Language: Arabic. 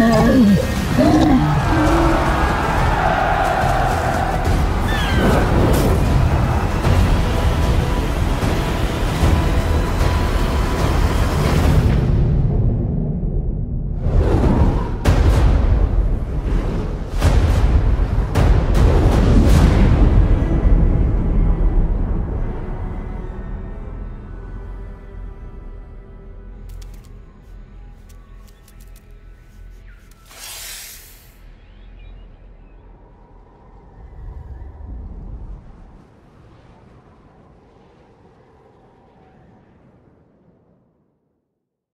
Oh,